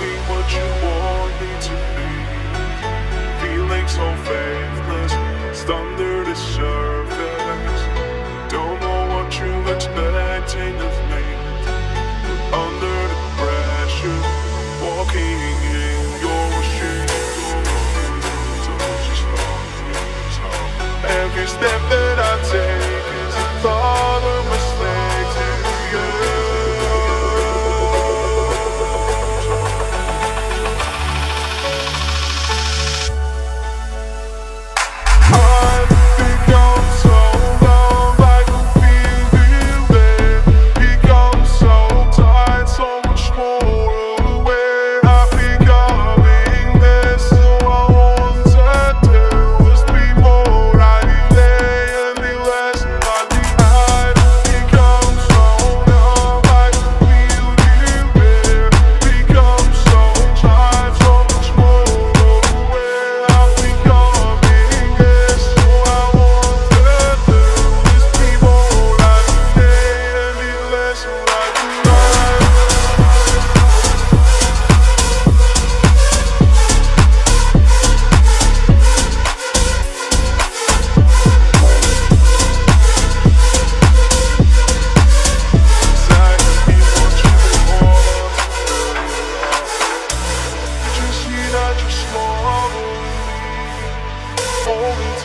Be what you want me to be. Feeling so faithless, it's under the surface. Don't know what you're expecting of me. Under the pressure, walking in your shoes. Every step that I take.